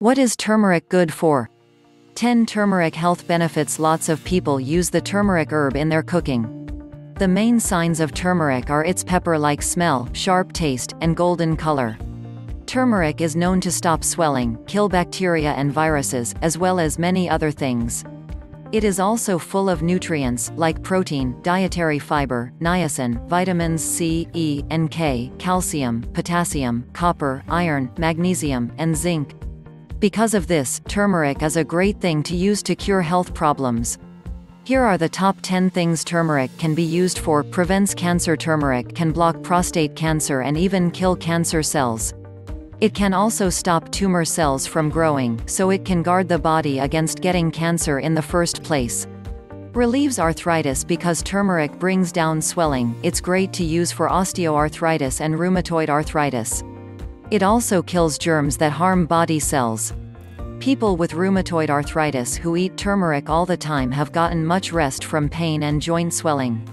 What is turmeric good for? 10 Turmeric health benefits Lots of people use the turmeric herb in their cooking. The main signs of turmeric are its pepper-like smell, sharp taste, and golden color. Turmeric is known to stop swelling, kill bacteria and viruses, as well as many other things. It is also full of nutrients, like protein, dietary fiber, niacin, vitamins C, E, and K, calcium, potassium, copper, iron, magnesium, and zinc. Because of this, turmeric is a great thing to use to cure health problems. Here are the top 10 things turmeric can be used for. Prevents cancer Turmeric can block prostate cancer and even kill cancer cells. It can also stop tumor cells from growing, so it can guard the body against getting cancer in the first place. Relieves arthritis because turmeric brings down swelling, it's great to use for osteoarthritis and rheumatoid arthritis. It also kills germs that harm body cells. People with rheumatoid arthritis who eat turmeric all the time have gotten much rest from pain and joint swelling.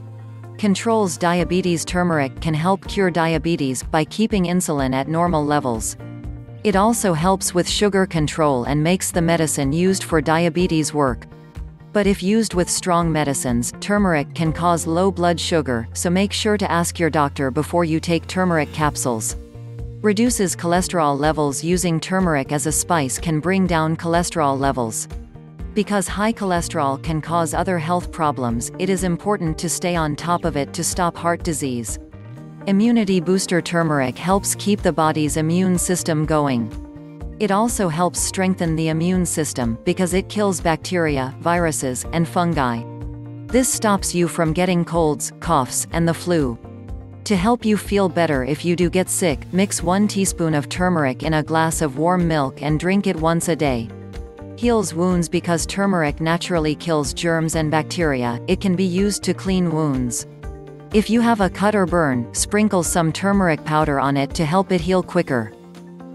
Controls diabetes Turmeric can help cure diabetes by keeping insulin at normal levels. It also helps with sugar control and makes the medicine used for diabetes work. But if used with strong medicines, turmeric can cause low blood sugar, so make sure to ask your doctor before you take turmeric capsules. Reduces cholesterol levels Using turmeric as a spice can bring down cholesterol levels. Because high cholesterol can cause other health problems, it is important to stay on top of it to stop heart disease. Immunity booster turmeric helps keep the body's immune system going. It also helps strengthen the immune system, because it kills bacteria, viruses, and fungi. This stops you from getting colds, coughs, and the flu. To help you feel better if you do get sick, mix 1 teaspoon of turmeric in a glass of warm milk and drink it once a day. Heals wounds because turmeric naturally kills germs and bacteria, it can be used to clean wounds. If you have a cut or burn, sprinkle some turmeric powder on it to help it heal quicker.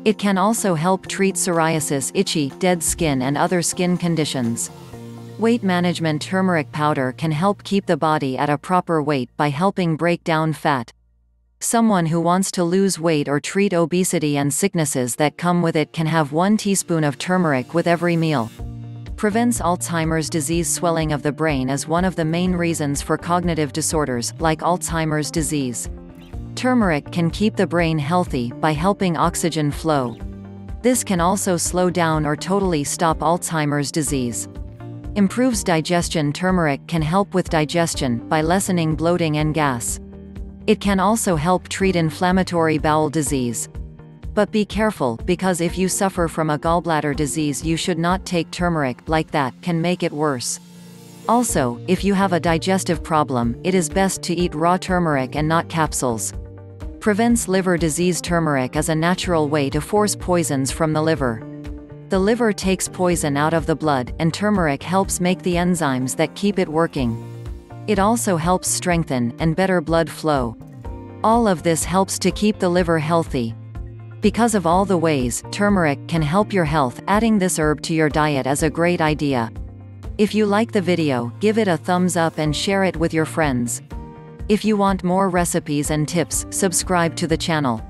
It can also help treat psoriasis, itchy, dead skin and other skin conditions. Weight management Turmeric powder can help keep the body at a proper weight by helping break down fat. Someone who wants to lose weight or treat obesity and sicknesses that come with it can have 1 teaspoon of turmeric with every meal. Prevents Alzheimer's disease Swelling of the brain is one of the main reasons for cognitive disorders, like Alzheimer's disease. Turmeric can keep the brain healthy, by helping oxygen flow. This can also slow down or totally stop Alzheimer's disease. Improves digestion Turmeric can help with digestion, by lessening bloating and gas. It can also help treat inflammatory bowel disease. But be careful, because if you suffer from a gallbladder disease you should not take turmeric, like that, can make it worse. Also, if you have a digestive problem, it is best to eat raw turmeric and not capsules. Prevents liver disease Turmeric is a natural way to force poisons from the liver. The liver takes poison out of the blood, and turmeric helps make the enzymes that keep it working. It also helps strengthen, and better blood flow. All of this helps to keep the liver healthy. Because of all the ways, turmeric can help your health, adding this herb to your diet is a great idea. If you like the video, give it a thumbs up and share it with your friends. If you want more recipes and tips, subscribe to the channel.